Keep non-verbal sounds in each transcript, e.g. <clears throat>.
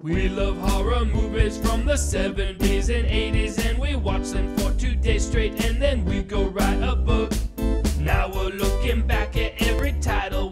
We love horror movies from the 70s and 80s, and we watch them for two days straight, and then we go write a book. Now we're looking back at every title,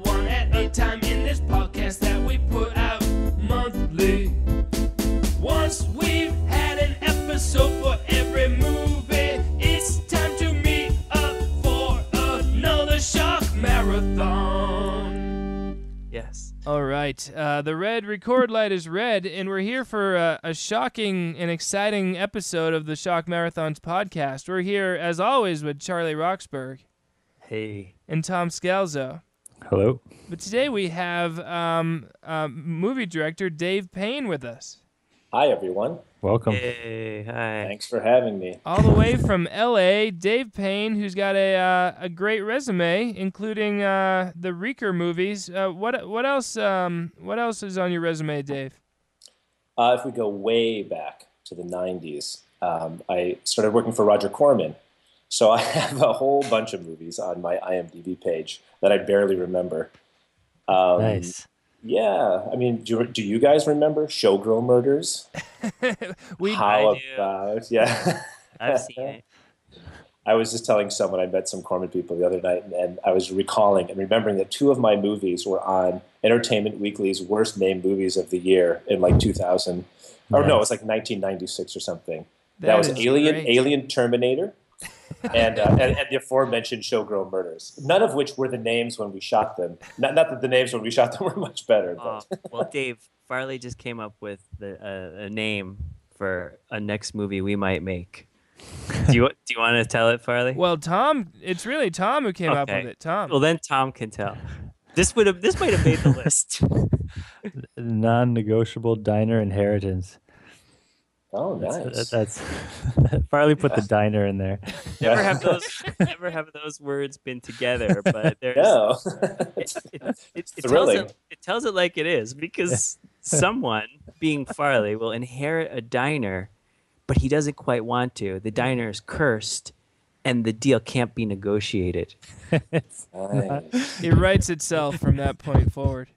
All right. Uh, the red record light is red, and we're here for uh, a shocking and exciting episode of the Shock Marathons podcast. We're here, as always, with Charlie Roxburgh Hey. and Tom Scalzo. Hello. But today we have um, uh, movie director Dave Payne with us, Hi, everyone. Welcome. Hey. Hi. Thanks for having me. all the way from L.A. Dave Payne, who's got a uh, a great resume, including uh, the Reeker movies. Uh, what what else? Um, what else is on your resume, Dave? Uh, if we go way back to the 90s, um, I started working for Roger Corman. So <laughs> I have a whole bunch of movies on my IMDb page that I barely remember. Um, nice. Yeah. I mean, do, do you guys remember Showgirl Murders? <laughs> We How I do. about, <laughs> yeah. I've seen it. I was just telling someone I met some Corman people the other night, and, and I was recalling and remembering that two of my movies were on Entertainment Weekly's worst named movies of the year in like 2000. Or no, it was like 1996 or something. That, was Alien, great. Alien Terminator, and, uh, and and the aforementioned Showgirl Murders. None of which were the names when we shot them. Not, not that the names when we shot them <laughs> were much better, but well, Dave Farley just came up with the, uh, a name for a next movie we might make. Do you do you want to tell it, Farley? Well, Tom, it's really Tom who came up with it. Tom. Well, then Tom can tell. This would have this might have made the list. <laughs> Non-negotiable diner inheritance. Oh, That's- uh, nice. That's <laughs> Farley put the <laughs> diner in there. never have <laughs> those never have those words been together, but there's No, uh, it, it, it, it tells it, it tells it like it is because someone being Farley will inherit a diner, but he doesn't quite want to. The diner is cursed, and the deal can't be negotiated. nice. It writes itself from that point forward.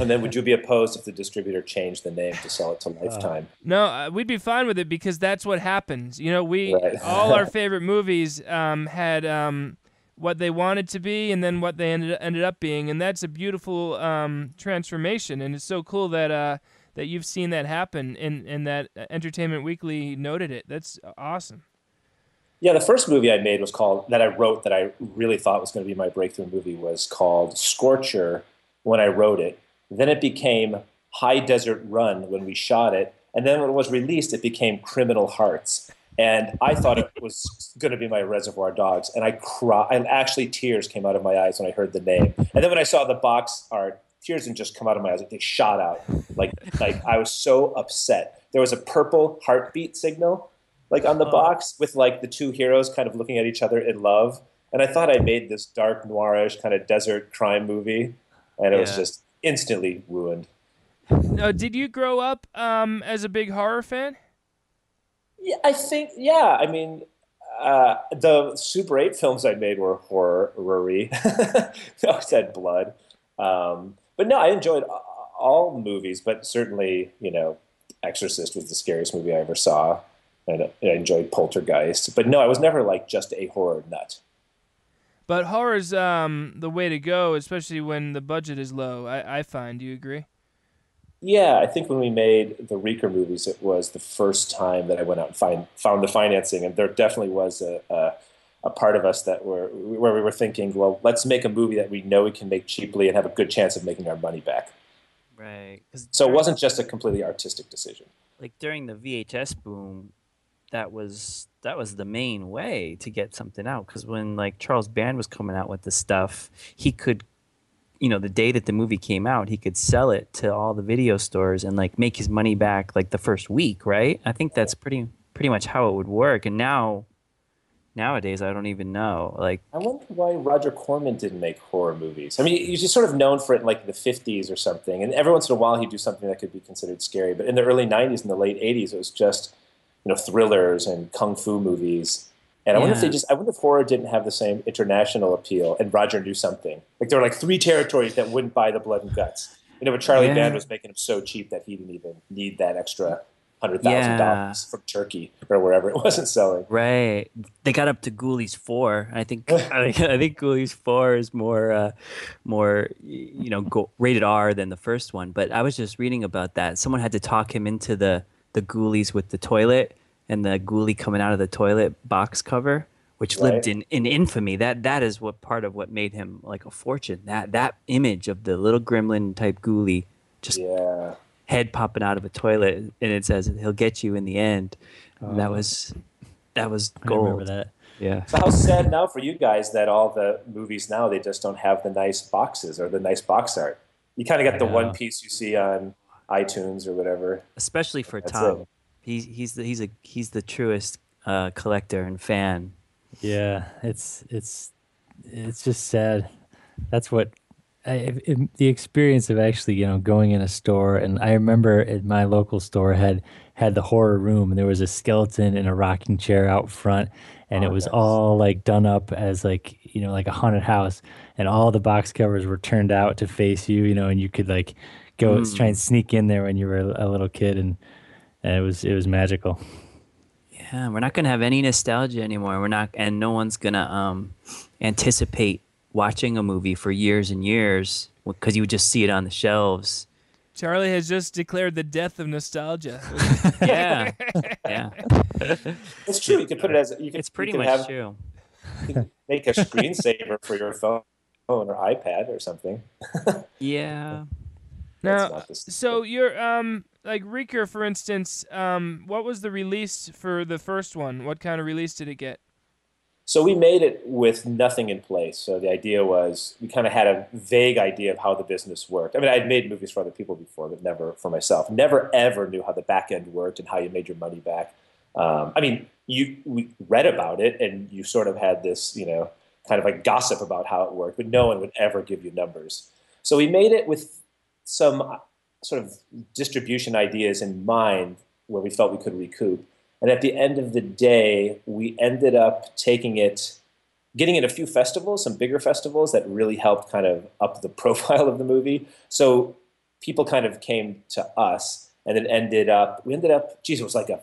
And then, would you be opposed if the distributor changed the name to sell it to Lifetime? No, uh, we'd be fine with it because that's what happens. You know, we Right. all our <laughs> favorite movies um, had um, what they wanted to be and then what they ended ended up being, and that's a beautiful um, transformation. And it's so cool that uh, that you've seen that happen and and that Entertainment Weekly noted it. That's awesome. Yeah, the first movie I made was called that I wrote that I really thought was going to be my breakthrough movie was called Scorcher when I wrote it. Then it became High Desert Run when we shot it, and then when it was released, it became Criminal Hearts. And I thought it was going to be my Reservoir Dogs, and I cried. And actually, tears came out of my eyes when I heard the name. And then when I saw the box art, tears didn't just come out of my eyes; they shot out. Like, like I was so upset. There was a purple heartbeat signal like on the Oh. box with like the two heroes kind of looking at each other in love. And I thought I made this dark noirish kind of desert crime movie, and it was just instantly ruined. Uh, did you grow up um, as a big horror fan? Yeah, I think. Yeah, I mean, uh, the Super Eight films I made were horror-y. <laughs> they always had blood, um, but no, I enjoyed all movies. But certainly, you know, Exorcist was the scariest movie I ever saw, and I enjoyed Poltergeist. But no, I was never like just a horror nut. But horror's um, the way to go, especially when the budget is low. I, I find. Do you agree? Yeah, I think when we made the Reeker movies, it was the first time that I went out and find, found the financing, and there definitely was a, a, a part of us that were where we were thinking, well, let's make a movie that we know we can make cheaply and have a good chance of making our money back. Right. So it wasn't just a completely artistic decision. like during the VHS boom, that was that was the main way to get something out. Because when like Charles Band was coming out with the stuff, he could, you know, the day that the movie came out, he could sell it to all the video stores and like make his money back like the first week, right? I think that's pretty pretty much how it would work. And now, nowadays, I don't even know. Like, I wonder why Roger Corman didn't make horror movies. I mean, he's just sort of known for it in like the 50s or something, and every once in a while he'd do something that could be considered scary. But in the early 90s and the late 80s, it was just you know thrillers and kung fu movies. And I wonder if they just I wonder if horror didn't have the same international appeal, and Roger knew something. Like there were like three territories that wouldn't buy the blood and guts. You know, but Charlie Yeah. Band was making them so cheap that he didn't even need that extra hundred thousand dollars from Turkey or wherever it <laughs> wasn't selling. Right. They got up to Ghoulies four. I think <laughs> I think, I think Ghoulies four is more uh, more you know go, rated R than the first one. But I was just reading about that. Someone had to talk him into the the Ghoulies with the toilet and the Ghoulie coming out of the toilet box cover, which lived in, in infamy. That that is what part of what made him like a fortune. That that image of the little gremlin type Ghoulie just Yeah. head popping out of a toilet and it says he'll get you in the end. And that was that was I remember gold. that. Yeah. So how sad now for you guys that all the movies now they just don't have the nice boxes or the nice box art. You kind of got the I one piece you see on iTunes or whatever. Especially for That's Tom. it. He's he's the he's a he's the truest uh, collector and fan. Yeah, it's it's it's just sad. That's what I, it, the experience of actually you know going in a store and I remember at my local store had had the horror room and there was a skeleton in a rocking chair out front and it Oh, was nice. all like done up as like you know like a haunted house and all the box covers were turned out to face you you know and you could like go try and sneak in there when you were a, a little kid and, and it was it was magical. Yeah, we're not gonna have any nostalgia anymore. We're not, and no one's gonna um, anticipate watching a movie for years and years because you would just see it on the shelves. Charlie has just declared the death of nostalgia. <laughs> Yeah, yeah, It's true. You can put it as you can, it's pretty you can much have, true. make a screensaver for your phone or iPad or something. <laughs> Yeah. Now, so you're um like Reeker, for instance. Um, what was the release for the first one? What kind of release did it get? So we made it with nothing in place. So the idea was we kind of had a vague idea of how the business worked. I mean, I'd made movies for other people before, but never for myself. Never ever knew how the back end worked and how you made your money back. Um, I mean, you we read about it and you sort of had this, you know, kind of like gossip about how it worked, but no one would ever give you numbers. So we made it with some uh, sort of distribution ideas in mind where we felt we could recoup. And at the end of the day, we ended up taking it, getting it a few festivals, some bigger festivals that really helped kind of up the <laughs> profile of the movie. So people kind of came to us and it ended up, we ended up, geez, it was like a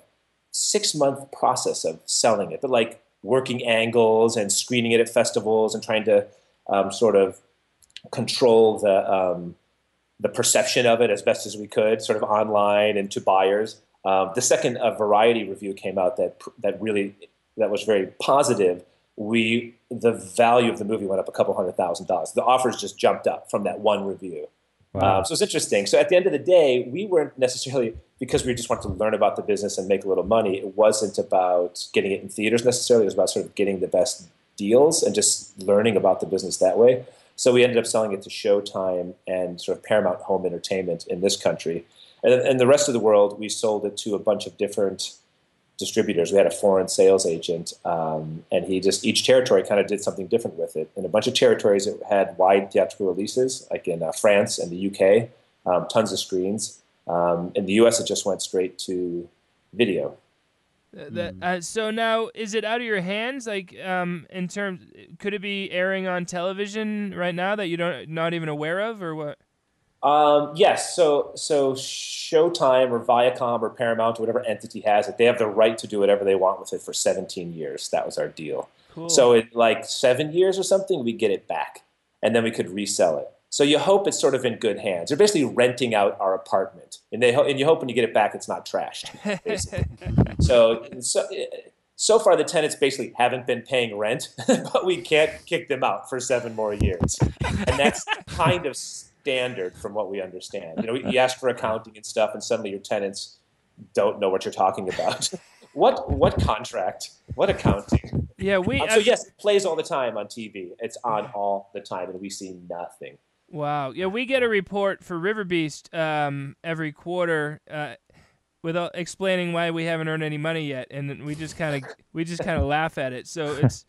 six month process of selling it, but like working angles and screening it at festivals and trying to um, sort of control the, um, the perception of it as best as we could, sort of online and to buyers. Um, the second a variety review came out that that really that was very positive. We the value of the movie went up a couple hundred thousand dollars. The offers just jumped up from that one review. Wow. Um, so it's interesting. So at the end of the day, we weren't necessarily because we just wanted to learn about the business and make a little money. It wasn't about getting it in theaters necessarily. It was about sort of getting the best deals and just learning about the business that way. So we ended up selling it to Showtime and sort of Paramount Home Entertainment in this country, and the rest of the world, we sold it to a bunch of different distributors. We had a foreign sales agent, um, and he just each territory kind of did something different with it. In a bunch of territories, it had wide theatrical releases, like in uh, France and the UK, um, tons of screens. Um, in the US, it just went straight to video. That, uh, so now, is it out of your hands? Like, um, in terms, could it be airing on television right now that you don't not even aware of, or what? Um, yes, so so Showtime or Viacom or Paramount or whatever entity has it, they have the right to do whatever they want with it for 17 years. That was our deal. Cool. So in like seven years or something, we get it back, and then we could resell it. So you hope it's sort of in good hands. You're basically renting out our apartment, and they ho- and you hope when you get it back, it's not trashed. <laughs> So so so far, the tenants basically haven't been paying rent, <laughs> but we can't kick them out for seven more years, and that's kind of standard from what we understand. You know, you ask for accounting and stuff, and suddenly your tenants don't know what you're talking about. <laughs> what what contract? What accounting? yeah, we. Um, so yes, it plays all the time on TV. It's on all the time, and we see nothing. Wow. Yeah, we get a report for Riverbeast um, every quarter, uh, without explaining why we haven't earned any money yet, and we just kind of we just kind of <laughs> laugh at it. So it's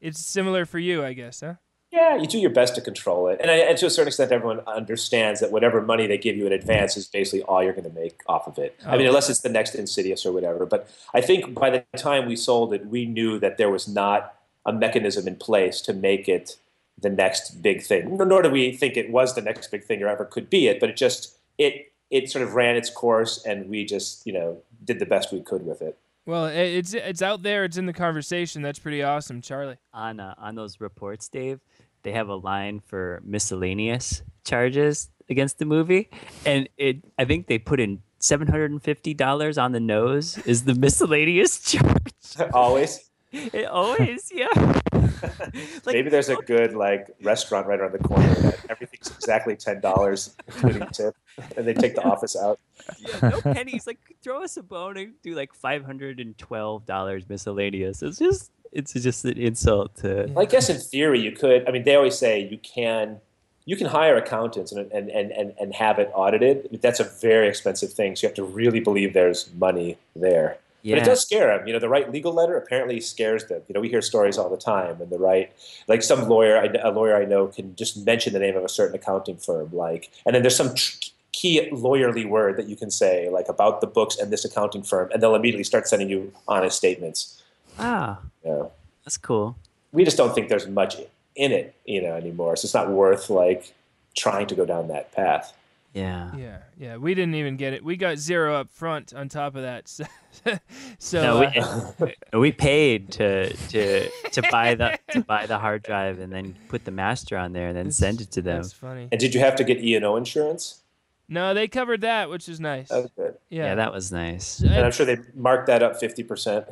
it's similar for you, I guess, huh? Yeah, you do your best to control it, and, I, and to a certain extent, everyone understands that whatever money they give you in advance is basically all you're going to make off of it. I mean, Oh. unless it's the next Insidious or whatever. But I think by the time we sold it, we knew that there was not a mechanism in place to make it the next big thing. Nor do we think it was the next big thing or ever could be it, but it just it it sort of ran its course, and we just you know did the best we could with it. Well, it's it's out there. It's in the conversation. That's pretty awesome, Charlie. on uh, on those reports, Dave, they have a line for miscellaneous charges against the movie, and it I think they put in seven hundred and fifty dollars on the nose is the <laughs> miscellaneous charge. Always. <laughs> It always, yeah. <laughs> like, Maybe there's a oh. good like restaurant right around the corner that everything's exactly ten dollars, including tip, and they take the <laughs> office out. yeah, no pennies. Like throw us a bone and do like five hundred and twelve dollars miscellaneous. It's just it's just an insult to. Well, I guess in theory you could. I mean, they always say you can you can hire accountants and and, and, and, and have it audited. But that's a very expensive thing. So you have to really believe there's money there. Yeah. But it does scare them. You know, the right legal letter apparently scares them. You know, we hear stories all the time, and the right, like some lawyer, a lawyer I know can just mention the name of a certain accounting firm, like, and then there's some tr- key lawyerly word that you can say, like about the books and this accounting firm, and they'll immediately start sending you honest statements. Ah, yeah, that's cool. we just don't think there's much in it, you know, anymore. So it's not worth like trying to go down that path. Yeah. Yeah, yeah. We didn't even get it. We got zero up front on top of that. <laughs> So, so No, uh, we, <laughs> we paid to to to buy the to buy the hard drive and then put the master on there and then send it to them. that's funny. And did you have to get E and O insurance? No, they covered that, which is nice. That was good. yeah. Yeah, that was nice. And I'm sure they marked that up fifty percent.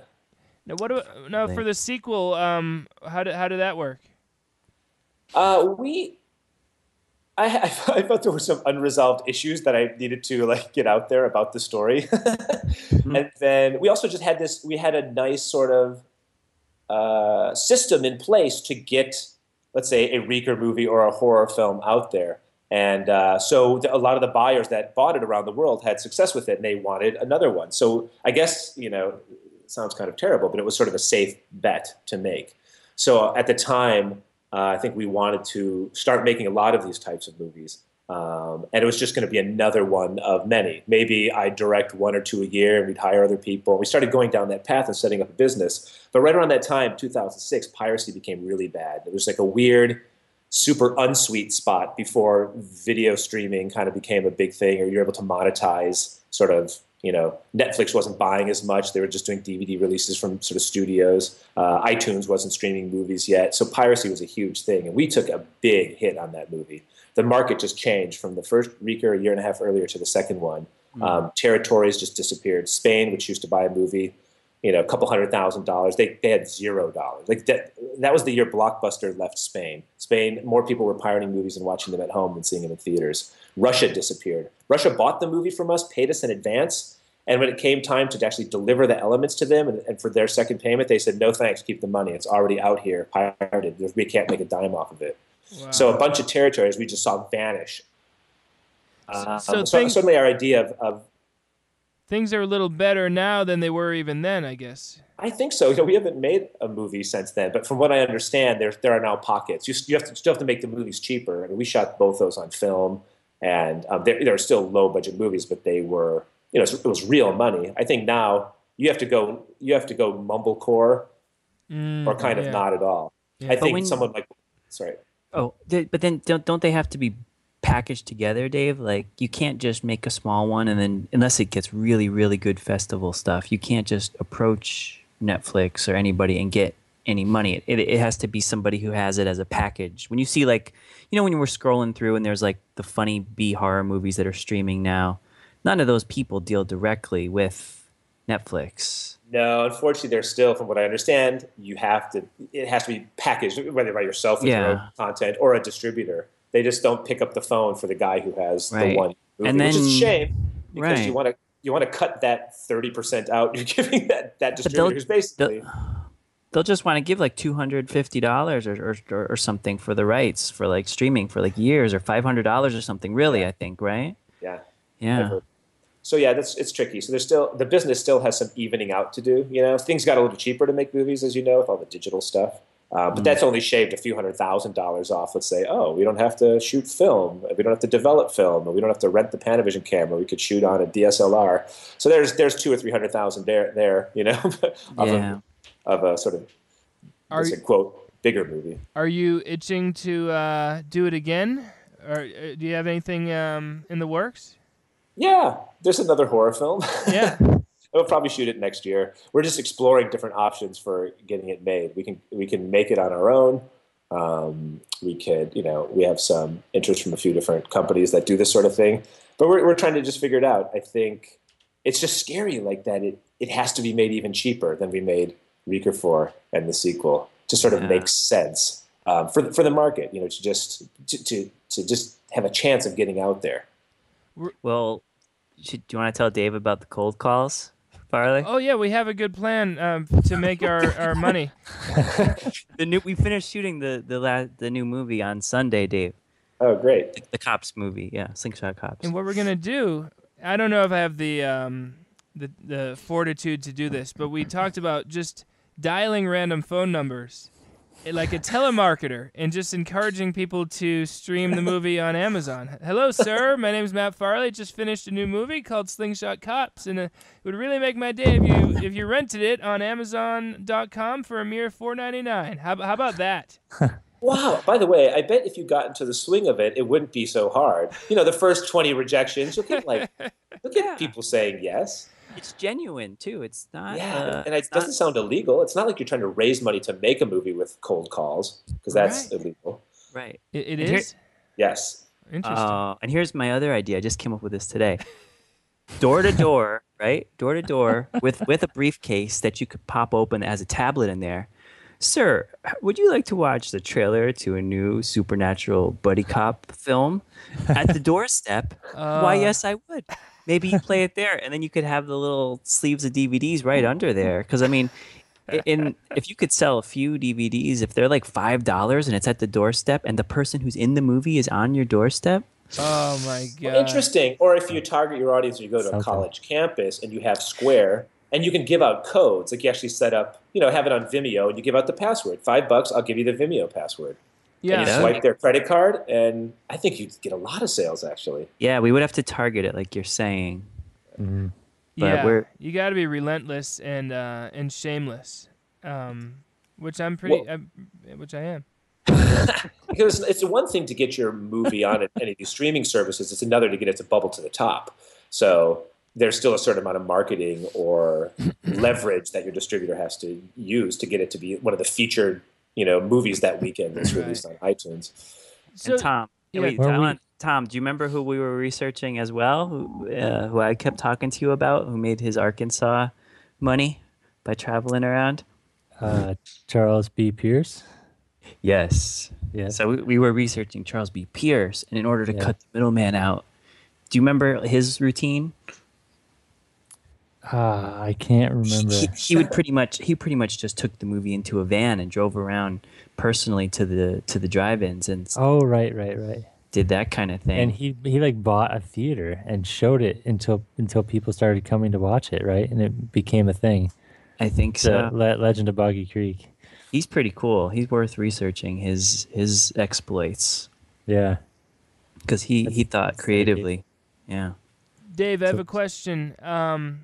now, what do now for the sequel? Um, how did how did that work? Uh, we, I, I, <laughs> I felt there were some unresolved issues that I needed to like get out there about the story, <laughs> and then we also just had this. We had a nice sort of uh, system in place to get, let's say, a Reeker movie or a horror film out there. And uh, so the, a lot of the buyers that bought it around the world had success with it, and they wanted another one. So I guess you know, it sounds kind of terrible, but it was sort of a safe bet to make. So at the time, uh, I think we wanted to start making a lot of these types of movies. Um, and it was just going to be another one of many. Maybe I'd direct one or two a year and we'd hire other people. We started going down that path and setting up a business. But right around that time, 2006, piracy became really bad. It was like a weird, super unsweet spot before video streaming kind of became a big thing or you're able to monetize sort of you know netflix wasn't buying as much. They were just doing dvd releases from sort of studios. Uh, itunes wasn't streaming movies yet. So piracy was a huge thing and we took a big hit on that movie. The market just changed from the first Reeker a year and a half earlier to the second one. Um, territories just disappeared. Spain which used to buy a movie you know a couple hundred thousand dollars they, they had zero dollars. Like that that was the year blockbuster left spain. Spain more people were pirating movies and watching them at home than seeing them in theaters. Russia disappeared. Russia bought the movie from us paid us in advance and when it came time to actually deliver the elements to them and, and for their second payment they said no thanks keep the money. It's already out here pirated. We can't make a dime off of it. Wow. so a bunch of territories we just saw vanish. Um, so so things- certainly our idea of, of things are a little better now than they were even then, I guess. I think so. You know, we haven't made a movie since then, but from what I understand, there there are now pockets. You, you have to still have to make the movies cheaper. I mean, we shot both those on film, and um, they're, they're still low budget movies, but they were you know it was real money. I think now you have to go you have to go mumblecore Mm, or kind of not at all. Yeah. I But think when- someone like sorry. Oh, th- but then don't don't they have to be packaged together, Dave? Like you can't just make a small one and then unless it gets really really good festival stuff, you can't just approach Netflix or anybody and get any money. It it has to be somebody who has it as a package. When you see like, you know when you were scrolling through and there's like the funny B horror movies that are streaming now, none of those people deal directly with Netflix. No, unfortunately, there's still, from what I understand, you have to. It has to be packaged, whether by yourself with your Yeah. own content or a distributor. They just don't pick up the phone for the guy who has the one movie, And which is a shame because you want to you want to cut that thirty percent out. <laughs> You're giving that that distributor who's basically they'll just want to give like two hundred fifty dollars or, or or something for the rights for like streaming for like years or five hundred dollars or something. Really, I think, right? yeah. Yeah. So yeah, that's it's tricky. So there's still the business still has some evening out to do. You know, things got a little cheaper to make movies, as you know, with all the digital stuff. Uh, but that's only shaved a few hundred thousand dollars off. Let's say, oh, we don't have to shoot film, we don't have to develop film, or we don't have to rent the Panavision camera. We could shoot on a DSLR. So there's there's two or three hundred thousand there there. You know, <laughs> of, Yeah. a, of a sort of Are what's you- it, quote bigger movie. Are you itching to uh, do it again, or uh, do you have anything um, in the works? Yeah, there's another horror film. <laughs> Yeah. We'll probably shoot it next year. We're just exploring different options for getting it made. We can we can make it on our own. Um, we could, you know, we have some interest from a few different companies that do this sort of thing, but we're we're trying to just figure it out. I think it's just scary like that. It it has to be made even cheaper than we made Reeker for and the sequel to sort of Yeah. make sense um, for the, for the market. You know, to just to, to to just have a chance of getting out there. Well, should, do you want to tell Dave about the cold calls, Farley? Oh yeah, we have a good plan um, to make our, our money. <laughs> The new we finished shooting the the la- the new movie on Sunday, Dave. Oh, great! The, the cops movie, yeah, Slingshot Cops. And what we're gonna do, I don't know if I have the um, the the fortitude to do this, but we talked about just dialing random phone numbers, like a telemarketer, and just encouraging people to stream the movie on Amazon. Hello, sir. My name is Matt Farley. Just finished a new movie called Slingshot Cops, and uh, it would really make my day if you if you rented it on Amazon.com for a mere four ninety nine. How how about that? <laughs> Wow. By the way, I bet if you got into the swing of it, it wouldn't be so hard. You know, the first 20 rejections, you'll get like, you'll get <laughs> Yeah. people saying yes. It's genuine too. It's not. Yeah. uh, and it it's not- doesn't sound illegal. It's not like you're trying to raise money to make a movie with cold calls, because that's Right. illegal. right. It, it And here- is Yes. interesting. Uh, and here's my other idea. I just came up with this today. Door to door, <laughs> right? Door to door with with a briefcase that you could pop open as a tablet in there. Sir, would you like to watch the trailer to a new supernatural buddy cop film at the <laughs> doorstep? Why, Uh. yes, I would. Maybe you play it there, and then you could have the little sleeves of DVDs right under there. Because I mean, in if you could sell a few DVDs, if they're like five dollars and it's at the doorstep, and the person who's in the movie is on your doorstep, oh my god. Interesting. Or if you target your audience, you go to a college campus and you have Square, and you can give out codes. Like you actually set up, you know, have it on Vimeo, and you give out the password. Five bucks, I'll give you the Vimeo password. Yeah. And you swipe their credit card, and I think you'd get a lot of sales actually. Yeah, we would have to target it like you're saying. Mhm. Yeah, we're- you got to be relentless and uh, and shameless, um, which I'm pretty, Well- I'm, which I am. <laughs> Because it's one thing to get your movie on any of these streaming services; it's another to get it to bubble to the top. So there's still a certain amount of marketing or <clears throat> leverage that your distributor has to use to get it to be one of the featured, you know, movies that weekend that's released on iTunes. So and Tom, yeah. wait, Were Tom, we- Tom, do you remember who we were researching as well? Who, uh, who I kept talking to you about? Who made his Arkansas money by traveling around? Uh, Charles B. Pierce. Yes. Yes. So we, we were researching Charles B. Pierce, and in order to Yeah. cut the middleman out, do you remember his routine? Ah, I can't remember. He, he would pretty much he pretty much just took the movie into a van and drove around personally to the to the drive-ins and Oh, right, right, right. did that kind of thing. And he he like bought a theater and showed it until until people started coming to watch it, right? And it became a thing. I think The so. Le- Legend of Boggy Creek. He's pretty cool. He's worth researching his his exploits Yeah. because he he thought that's creatively. Yeah. Dave, I have a question. Um,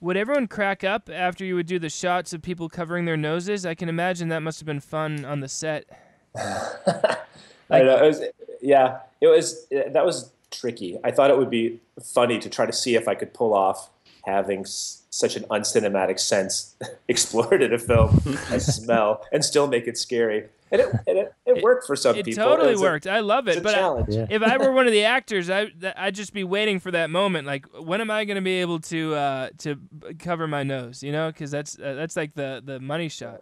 would everyone crack up after you would do the shots of people covering their noses? I can imagine that must have been fun on the set. <laughs> I know. It was, yeah, it was. That was tricky. I thought it would be funny to try to see if I could pull off having s- such an uncinematic sense <laughs> explored in a film, <laughs> a smell, and still make it scary. And it, and it, it worked for some people. It people. totally was a- worked. I love it. But I. Yeah. if I were one of the <laughs> actors, I I'd just be waiting for that moment. Like, when am I going to be able to uh, to cover my nose? You know, because that's uh, that's like the the money shot.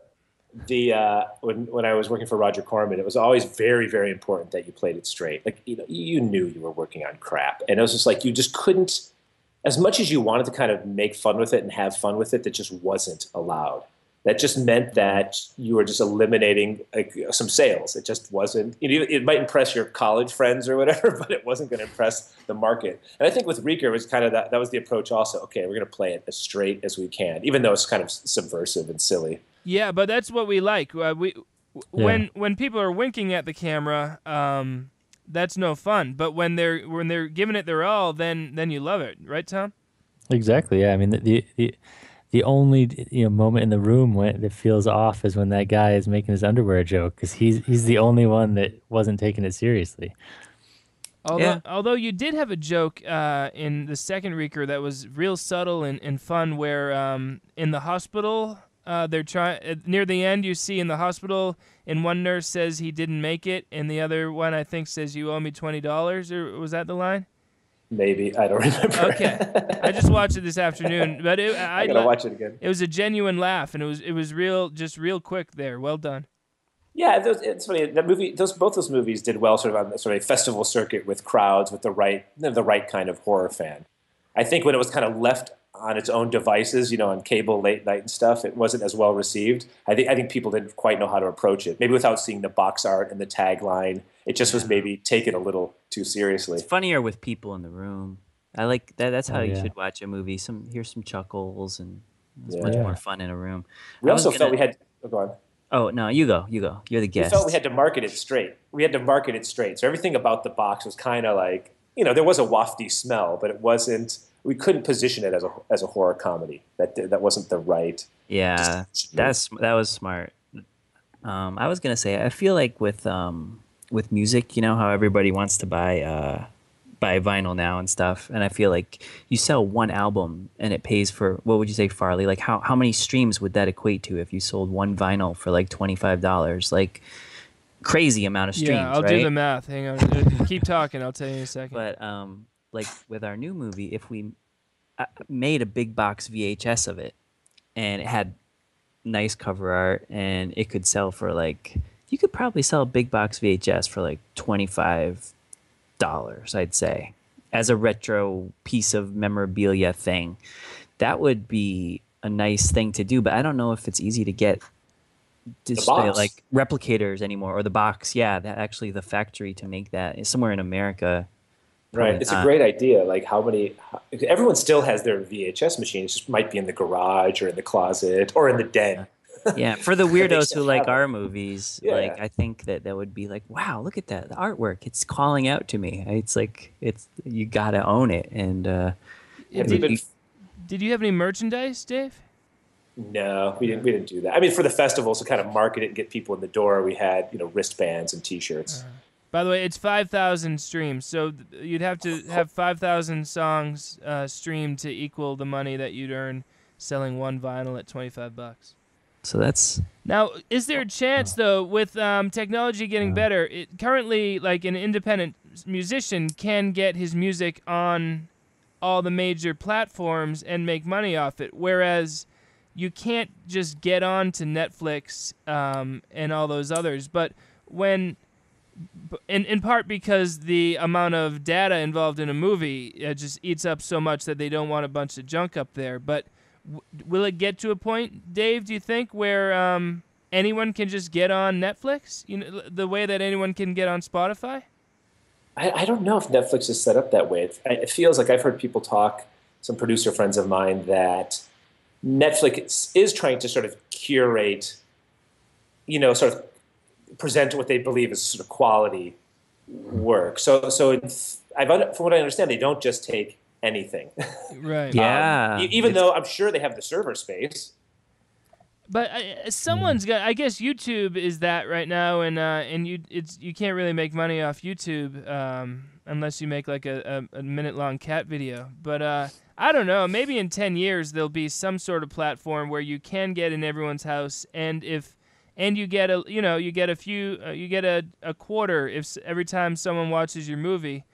the uh, when when I was working for Roger Corman, it was always very very important that you played it straight. Like you know, you knew you were working on crap, and it was just like you just couldn't, as much as you wanted to kind of make fun with it and have fun with it, that just wasn't allowed. That just meant that you were just eliminating like some sales. It just wasn't. You know, it might impress your college friends or whatever, <laughs> but it wasn't going to impress the market. And I think with Reeker, it was kind of that. That was the approach. Also, okay, we're going to play it as straight as we can, even though it's kind of subversive and silly. Yeah, but that's what we like. Uh, we w- when when people are winking at the camera, um, that's no fun. But when they're when they're giving it their all, then then you love it, right, Tom? Exactly. Yeah. I mean, the the the, the only you know moment in the room when it feels off is when that guy is making his underwear joke because he's he's the only one that wasn't taking it seriously. Although, Yeah. although you did have a joke uh, in the second Reeker that was real subtle and, and fun, where um, in the hospital uh, they're trying uh, near the end you see in the hospital, and one nurse says he didn't make it, and the other one I think says you owe me twenty dollars, or was that the line? Maybe I don't <laughs> remember. Okay, I just watched it this afternoon, but it, <laughs> I, I gotta watch it again. it was a genuine laugh, and it was it was real, just real quick there. Well done. Yeah, it's funny. That movie, those both those movies did well, sort of on the sort of a festival circuit with crowds with the right the right kind of horror fan. I think when it was kind of left on its own devices, you know, on cable late night and stuff, it wasn't as well received. I think I think people didn't quite know how to approach it. Maybe without seeing the box art and the tagline, it just was maybe taken a little too seriously. It's funnier with people in the room. I like that. That's how Oh, you should watch a movie. Some hear some chuckles and it's Yeah. much more fun in a room. We I also gonna- felt we had. Oh, go on. Oh no, you go, you go. You're the guest. We guest. felt we had to market it straight. We had to market it straight. So everything about the box was kind of like, you know, there was a wafty smell, but it wasn't. We couldn't position it as a as a horror comedy. That that wasn't the right. yeah, that's that was smart. Um, I was gonna say, I feel like with um, with music, you know how everybody wants to buy uh, buy vinyl now and stuff, and I feel like you sell one album and it pays for what would you say, Farley? Like how how many streams would that equate to if you sold one vinyl for like twenty five dollars? Like crazy amount of streams, yeah, I'll right? do the math. Hang on, keep talking. I'll tell you in a second. But um, like with our new movie, if we uh, made a big box VHS of it, and it had nice cover art, and it could sell for like you could probably sell a big box VHS for like twenty five dollars, I'd say, as a retro piece of memorabilia thing. That would be a nice thing to do, but I don't know if it's easy to get display like replicators anymore or the box yeah that actually the factory to make that is somewhere in america Right. It's a great idea. Like how many? How, everyone still has their VHS machine. It just might be in the garage or in the closet or in the den. yeah for the <laughs> weirdos who like our movies like i think that that would be like wow look at that the artwork it's calling out to me it's like it's you gotta own it and uh Have did, you been- you, did you have any merchandise, Dave? No, we didn't. We didn't do that. I mean, for the festivals to kind of market it and get people in the door, we had you know wristbands and T-shirts. Uh-huh. By the way, it's 5,000 streams, so th- you'd have to have 5,000 songs uh, streamed to equal the money that you'd earn selling one vinyl at 25 bucks. so that's Now, is there a chance though, with um, technology getting better, it, currently like an independent musician can get his music on all the major platforms and make money off it, whereas you can't just get on to Netflix um, and all those others. But when in, in part because the amount of data involved in a movie just eats up so much that they don't want a bunch of junk up there. But w- will it get to a point, Dave? Do you think where um, anyone can just get on Netflix? You know, the way that anyone can get on Spotify. I, I don't know if Netflix is set up that way. It, it feels like I've heard people talk, some producer friends of mine, that Netflix is trying to sort of curate, you know, sort of present what they believe is sort of quality work. So, so it's, I've, from what I understand, they don't just take anything. <laughs> Right. yeah E- even It's- though I'm sure they have the server space. But uh, someone's got. I guess YouTube is that right now, and uh, and you it's you can't really make money off YouTube um, unless you make like a, a, a minute long cat video. But uh, I don't know. Maybe in ten years there'll be some sort of platform where you can get in everyone's house, and if and you get a you know you get a few uh, you get a, a quarter if every time someone watches your movie,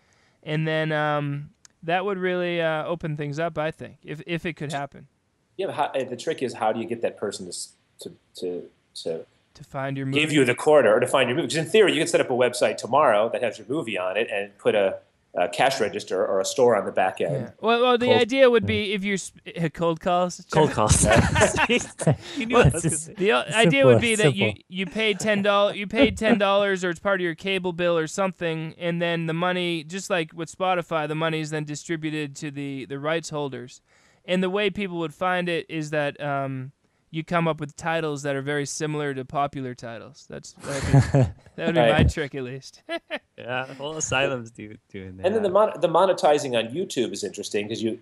and then um, that would really uh, open things up. I think if if it could happen Yeah, but how, uh, the trick is how do you get that person to to to, to to find your movie. give you the quarter or to find your movie? Because in theory, you can set up a website tomorrow that has your movie on it and put a, a cash register or a store on the back end. Yeah. Well, well, the Cold- idea would be if you're uh, <laughs> cold calls. cold calls <laughs> <laughs> you knew Well, I was gonna it's say. The o- idea would be that you you paid ten dollars, you paid ten dollars, or it's part of your cable bill or something, and then the money, just like with Spotify, the money is then distributed to the the rights holders. And the way people would find it is that um, you come up with titles that are very similar to popular titles. That's that would be, <laughs> that would be my trick at least. <laughs> yeah whole asylums do doing that And then the mon- the monetizing on YouTube is interesting because you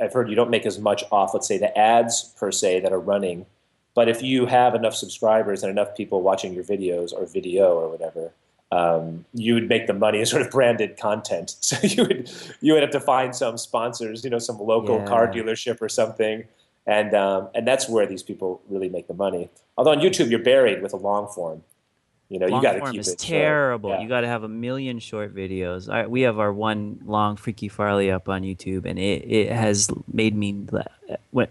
I've heard you don't make as much off, let's say, the ads per se that are running. But if you have enough subscribers and enough people watching your videos or video or whatever, um, you would make the money as sort of branded content. <laughs> So you would you would have to find some sponsors, you know, some local Yeah. car dealership or something, and um, and that's where these people really make the money. Although on YouTube you're buried with a long form. You know, you got to keep is it terrible. Yeah. You got to have a million short videos. I, we have our one long Freaky Farley up on YouTube, and it, it has made me when,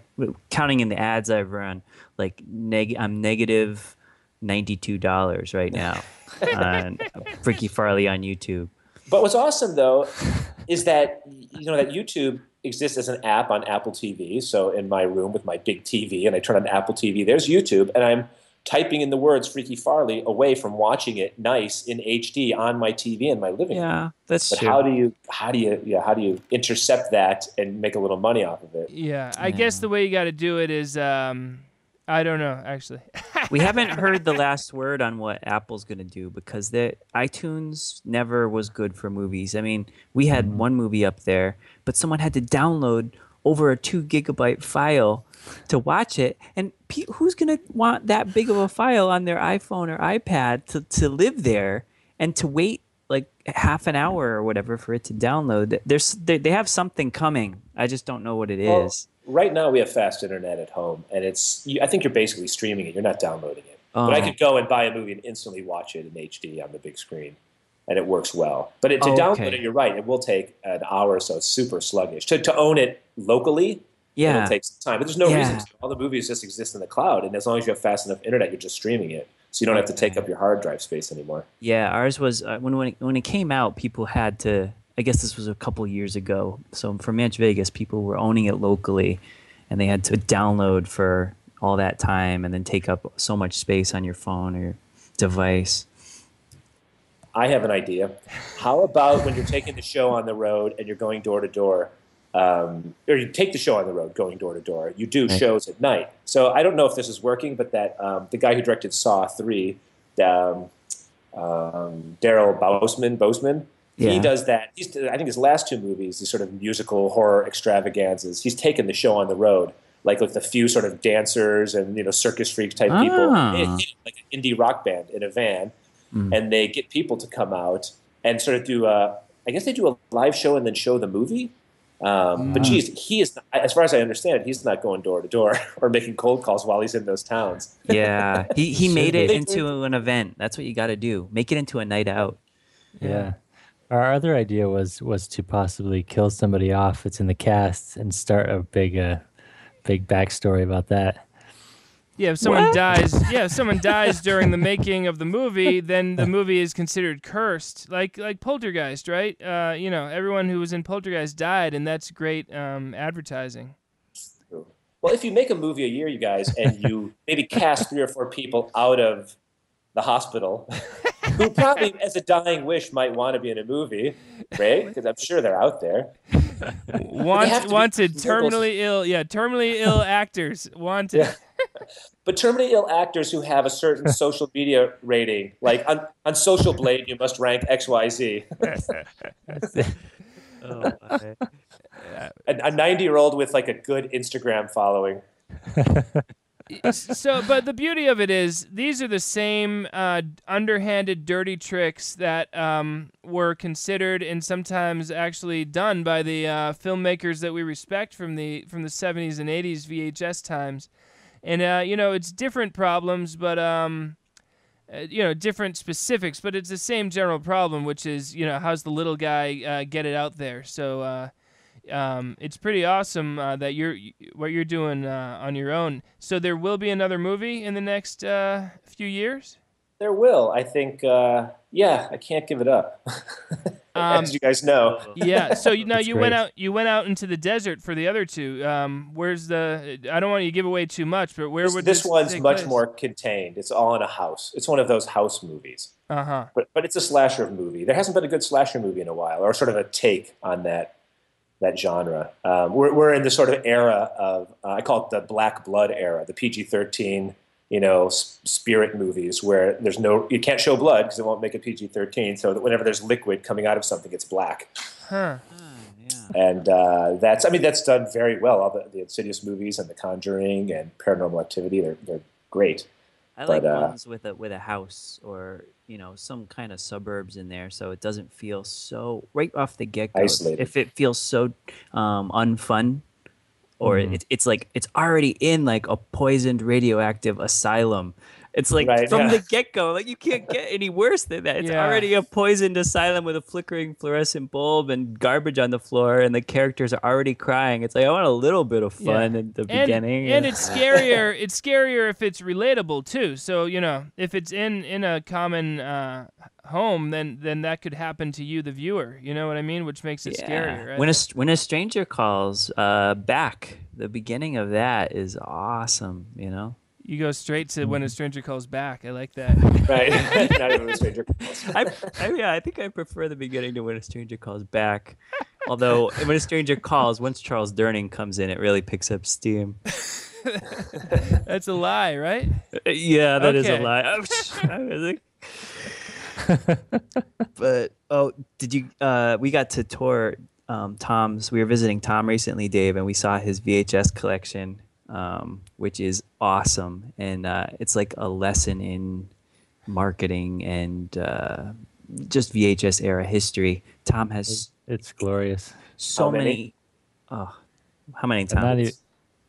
counting in the ads I've run, like neg- I'm negative ninety two dollars right now <laughs> on Freaky Farley on YouTube. But what's awesome though is that you know that YouTube exists as an app on Apple TV. So in my room with my big TV, and I turn on Apple TV, there's YouTube, and I'm typing in the words Freaky Farley away from watching it nice in HD on my TV in my living room. Yeah, that's But true. how do you how do you yeah how do you intercept that and make a little money off of it? Yeah, I guess the way you got to do it is, um, I don't know actually. <laughs> we haven't heard the last word on what Apple's going to do because the iTunes never was good for movies. I mean, we had Mm-hmm. one movie up there, but someone had to download over a two gigabyte file to watch it, and pe- who's going to want that big of a file on their iPhone or iPad to to live there and to wait like half an hour or whatever for it to download? There's they, they have something coming. I just don't know what it is. Right now we have fast internet at home, and it's you, I think you're basically streaming it. You're not downloading it. But I Oh. could go and buy a movie and instantly watch it in HD on the big screen, and it works well. But it, to Oh, download okay. it, you're right. It will take an hour or so. It's super sluggish. To, to own it locally, yeah. it'll take some time. But there's no Yeah. reason to. All the movies just exist in the cloud, and as long as you have fast enough internet, you're just streaming it. So you don't have to take up your hard drive space anymore. Yeah, ours was uh, when when it, when it came out. People had to. I guess this was a couple years ago. So for Manchvegas, people were owning it locally, and they had to download for all that time and then take up so much space on your phone or your device. I have an idea. How about when you're taking the show on the road and you're going door to door, um, or you take the show on the road going door to door, you do Right. shows at night. So I don't know if this is working, but that um, the guy who directed Saw 3, um, um, Daryl Bousman, Bousman, he does that. He's, I think his last two movies, these sort of musical horror extravaganzas, he's taken the show on the road, like with a few sort of dancers and you know circus freak type people, Ah. in- in, like an indie rock band in a van, Mm. and they get people to come out and sort of do a. I guess they do a live show and then show the movie. Um, But Mm. geez, he is, not, as far as I understand, he's not going door to door <laughs> or making cold calls while he's in those towns. Yeah, he he <laughs> made it into an event. That's what you got to do. Make it into a night out. Yeah. Our other idea was was to possibly kill somebody off that's in the cast and start a big uh, big backstory about that. Yeah, if someone What? dies, yeah, if someone <laughs> dies during the making of the movie, then the movie is considered cursed, like like Poltergeist, right? Uh, you know, everyone who was in Poltergeist died, and that's great um, advertising. Well, if you make a movie a year, you guys, and you <laughs> maybe cast three or four people out of the hospital <laughs> who probably, as a dying wish, might want to be in a movie, right? Because I'm sure they're out there. <laughs> Want, have to be wanted <laughs> locals. terminally ill, yeah, terminally ill <laughs> actors wanted. Yeah. But terminally ill actors who have a certain social media rating, like on, on Social Blade, you must rank X, Y, Z. Oh, A 90 year old with like a good Instagram following. So but the beauty of it is these are the same uh, underhanded dirty tricks that um, were considered and sometimes actually done by the uh, filmmakers that we respect from the from the 70s and 80s VHS times. And uh, you know it's different problems but um, uh, you know different specifics but it's the same general problem which is you know how's the little guy uh, get it out there? So uh, um, it's pretty awesome uh, that you're what you're doing uh, on your own. So there will be another movie in the next uh, few years. There will, I think. Uh, yeah, I can't give it up, <laughs> Um, as you guys know. yeah. So you <laughs> know you went out you went out into the desert for the other two. Um, where's the? I don't want you to give away too much, but where This, would this one's take much place? more contained. It's all in a house. It's one of those house movies. Uh huh. But but it's a slasher movie. There hasn't been a good slasher movie in a while, or sort of a take on that that genre. Um, we're we're in the sort of era of uh, I call it the black blood era, the PG thirteen, you know, s- spirit movies where there's no you can't show blood because it won't make a PG thirteen. So that whenever there's liquid coming out of something, it's black. Huh. yeah. and uh, that's I mean that's done very well. All the, the Insidious movies and The Conjuring and Paranormal Activity they're they're great. I like But, uh, ones with a with a house or you know some kind of suburbs in there, so it doesn't feel so right off the get go. Isolated. If it feels so um, unfun, or Mm-hmm. Mhm. it, it's like it's already in like a poisoned radioactive asylum. It's like Right, from yeah. the get go, like you can't get any worse than that. It's Yeah. already a poisoned asylum with a flickering fluorescent bulb and garbage on the floor, and the characters are already crying. It's like I want a little bit of fun Yeah. at the and, beginning, and <laughs> it's scarier. It's scarier if it's relatable too. So you know, if it's in in a common uh, home, then then that could happen to you, the viewer. You know what I mean? Which makes it scarier. Right? When a when a stranger calls uh, back, the beginning of that is awesome. You know. You go straight to when a stranger calls back. I like that. <laughs> Right, <laughs> not even a stranger. I, I yeah, I think I prefer the beginning to when a stranger calls back. Although when a stranger calls, once Charles Durning comes in, it really picks up steam. <laughs> That's a lie, right? Uh, Yeah, that is Okay. a lie. I I was like- but oh, did you? Uh, we got to tour um, Tom's. We were visiting Tom recently, Dave, and we saw his VHS collection, um, which is awesome. And uh, it's like a lesson in marketing and uh, just VHS era history. Tom has It's glorious. so How many? many. Oh, how many I'm not times? even.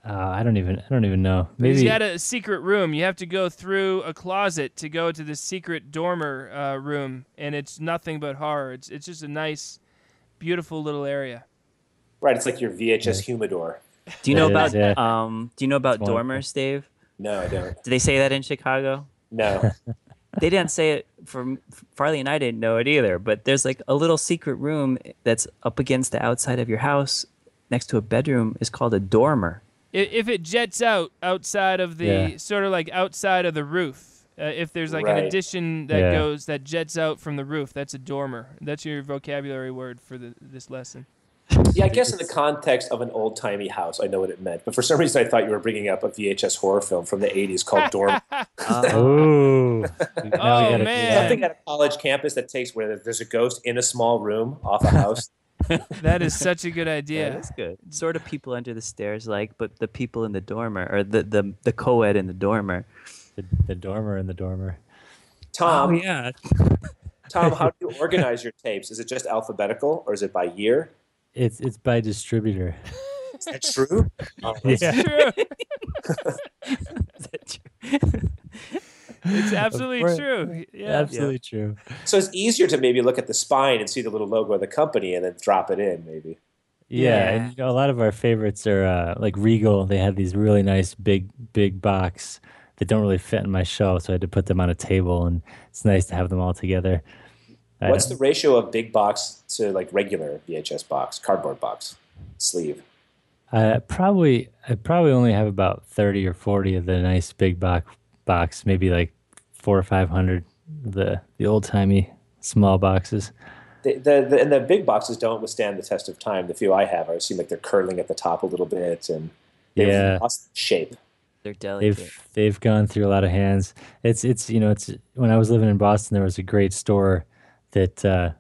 Uh, I don't even. I don't even know. But He's Maybe. got a secret room. You have to go through a closet to go to the secret dormer uh, room, and it's nothing but horror. It's it's just a nice, beautiful little area. Right, it's like your VHS humidor. Do you know It about yeah. um? Do you know about dormers, Dave? No, I don't. Do they say that in Chicago? No. <laughs> they didn't say it for Farley and I didn't know it either. But there's like a little secret room that's up against the outside of your house, next to a bedroom, is called a dormer. If it jets out outside of the Yeah. sort of like outside of the roof, uh, if there's like an addition that Yeah. goes that jets out from the roof, that's a dormer. That's your vocabulary word for the, this lesson. Yeah, I guess in the context of an old timey house, I know what it meant. But for some reason, I thought you were bringing up a VHS horror film from the 80s called <laughs> Dorm. Oh. <laughs> Oh, man. Something at a college campus that takes where there's a ghost in a small room off a house. <laughs> That is such a good Yeah, idea. that's good. Sort of people under the stairs, like, but the people in the dormer or the the the co-ed in the dormer. The, the dormer in the dormer. Tom, oh yeah. Tom, how do you organize your tapes? Is it just alphabetical or is it by year? It's it's by distributor. Is that <laughs> true? Yeah. True. <laughs> Is that true? It's absolutely course. true. Yeah. Absolutely true. So it's easier to maybe look at the spine and see the little logo of the company and then drop it in, maybe. Yeah, Yeah. and you know, a lot of our favorites are uh, like Regal. They have these really nice big big box that don't really fit in my shelf, so I had to put them on a table, and it's nice to have them all together. I What's don't- the ratio of big box to like regular VHS box, cardboard box, sleeve? Uh, probably, I probably only have about thirty or forty of the nice big box box, maybe like four or five hundred of the the old timey small boxes. The, the, the, and the big boxes don't withstand the test of time. The few I have, I seem like they're curling at the top a little bit and they've Yeah. lost shape. They're delicate. They've they've gone through a lot of hands. It's it's you know it's when I was living in Boston, there was a great store that uh,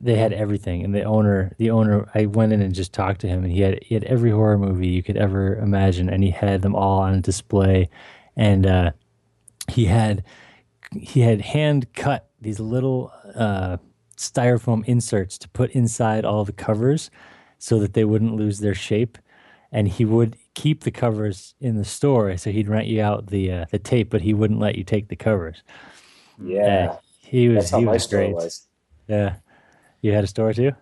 they had everything, and the owner the owner I went in and just talked to him, and he had he had every horror movie you could ever imagine, and he had them all on display, and uh, he had he had hand cut these little uh, styrofoam inserts to put inside all the covers so that they wouldn't lose their shape. And he would keep the covers in the store so he'd rent you out the uh, the tape but he wouldn't let you take the covers. Yeah, Uh, he was that's how he my was store great was. yeah you had a store too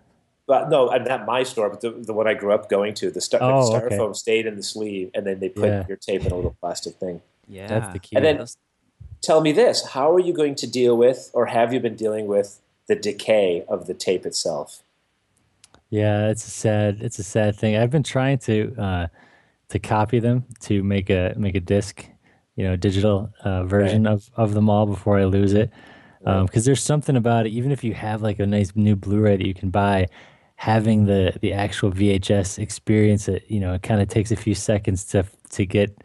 But no, not my store, but the, the one I grew up going to. The, st- Oh, the okay. styrofoam stayed in the sleeve, and then they put Yeah. your tape in a little plastic thing. yeah. that's the key And then- Tell me this: How are you going to deal with, or have you been dealing with, the decay of the tape itself? Yeah, it's a sad it's a sad thing. I've been trying to uh, to copy them to make a make a disc, you know, digital uh, version of of them all before I lose it. Because there's something about it, even if you have like a nice new Blu-ray that you can buy, having the the actual VHS experience, it you know, it kind of takes a few seconds to to get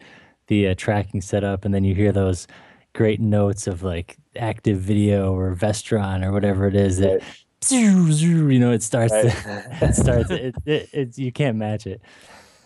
the uh, tracking set up, and then you hear those great notes of like active video or Vestron or whatever it is that Right. you know, it starts. Right. To, <laughs> it starts. It, it, it, you can't match it.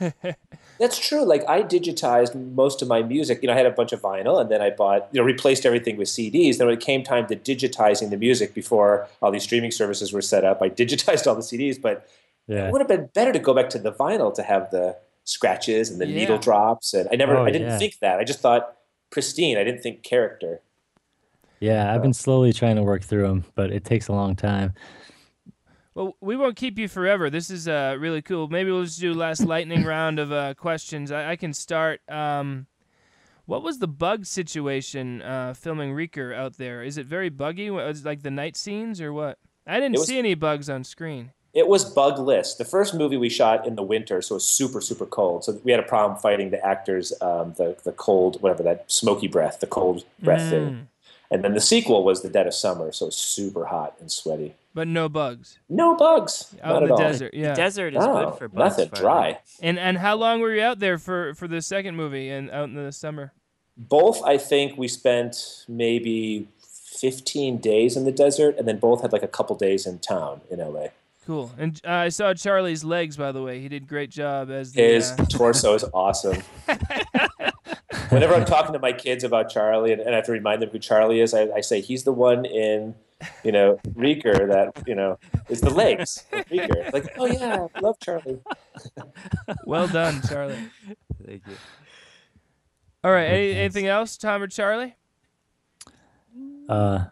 <laughs> That's true. Like I digitized most of my music. You know, I had a bunch of vinyl, and then I bought, you know, replaced everything with CDs. Then when it came time to digitizing the music before all these streaming services were set up, I <laughs> digitized all the CDs. But Yeah. it would have been better to go back to the vinyl to have the scratches and the Yeah. needle drops. And I never, Oh, I didn't yeah. think that. I just thought pristine. I didn't think character. Yeah, I've been slowly trying to work through them, but it takes a long time. Well, we won't keep you forever. This is uh, really cool. Maybe we'll just do last lightning <coughs> round of uh, questions. I, I can start. Um, what was the bug situation uh, filming Reeker out there? Is it very buggy? Was it like the night scenes or what? I didn't was- see any bugs on screen. It was bugless. The first movie we shot in the winter, so it was super, super cold. So we had a problem fighting the actors, um, the the cold, whatever that smoky breath, the cold breath Mm. thing. And then the sequel was the dead of summer, so super hot and sweaty. But no bugs No bugs, out not in at the all. desert. Yeah. Desert is No, good for bugs. nothing Farley. dry. and and how long were you out there for for the second movie and out in the summer? Both, I think, we spent maybe 15 days in the desert, and then both had like a couple days in town in LA. Cool. And uh, I saw Charlie's legs, by the way. He did great job as the. His uh, torso is awesome. <laughs> Whenever I'm talking to my kids about Charlie, and, and I have to remind them who Charlie is, I, I say he's the one in, you know, Reeker that you know is the legs of Reeker. Like, oh yeah, I love Charlie. <laughs> well done, Charlie. Thank you. All right. Any, anything else, Tom or Charlie? Uh,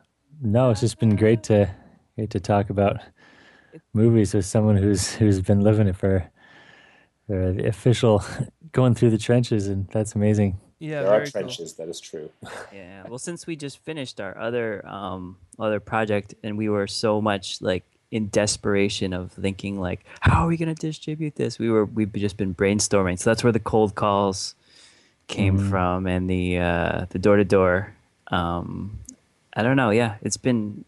no, it's just been great to great to talk about movies with someone who's who's been living it for for the official <laughs> going through the trenches, and that's amazing. Yeah, there are very cool. trenches. That is true. <laughs> Yeah. Well, since we just finished our other um other project, and we were so much like in desperation of thinking like, how are we gonna distribute this? We were we've just been brainstorming. So that's where the cold calls came from, and the uh, the door to door. Um, I don't know. Yeah, it's been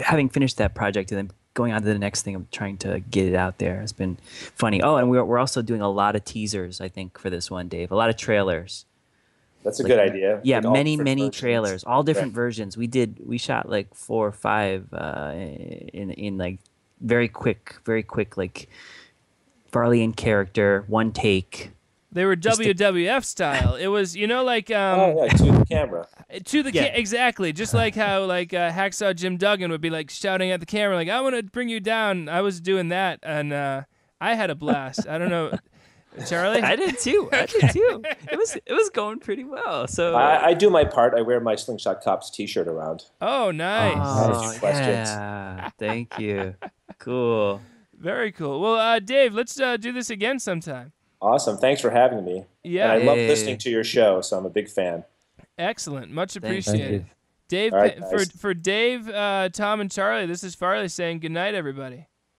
having finished that project and then going on to the next thing of trying to get it out there It's been funny. Oh, and we're we're also doing a lot of teasers. I think for this one, Dave, a lot of trailers. That's a Like, good idea. Yeah, Like many many versions. trailers, all different Right. versions. We did we shot like four or five uh, in in like very quick, very quick like Farley in character, one take. They were Just WWF style. It was, you know, like um, Oh yeah, to the camera. to the Yeah. ca- exactly, just like how like uh, Hacksaw Jim Duggan would be like shouting at the camera, like "I want to bring you down." I was doing that, and uh, I had a blast. I don't know, <laughs> Charlie. I did too. I did too. It was it was going pretty well. So I, I do my part. I wear my Slingshot Cops T-shirt around. oh, nice, Oh, Nice questions. yeah. Thank you. Cool. <laughs> very cool. Well, uh, Dave, let's uh, do this again sometime. Awesome. Thanks for having me. Yeah, And I love listening to your show, so I'm a big fan. excellent, much Thank Thank appreciated. you. Dave, All right, pa- for for Dave, uh, Tom, and Charlie, this is Farley saying good night, everybody.